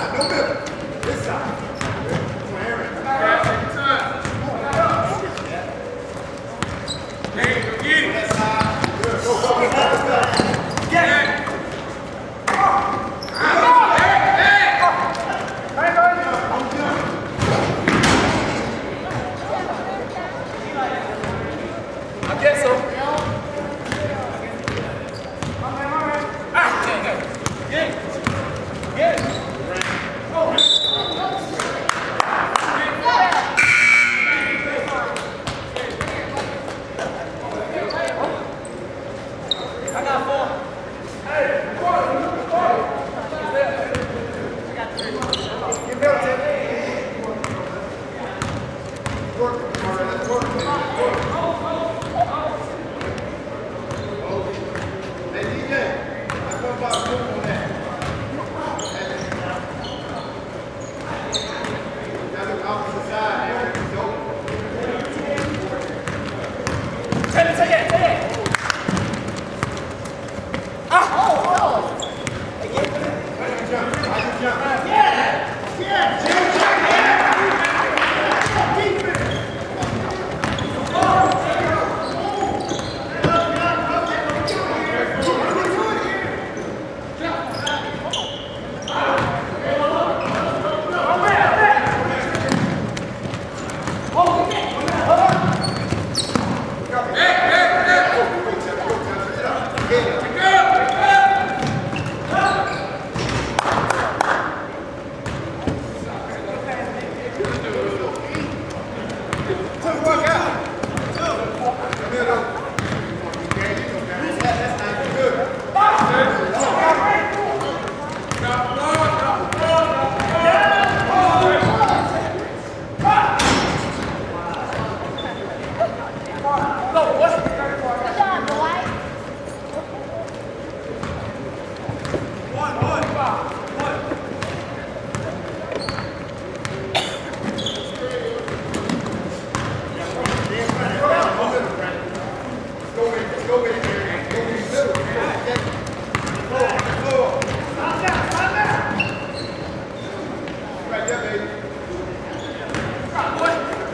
6でした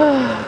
Oh.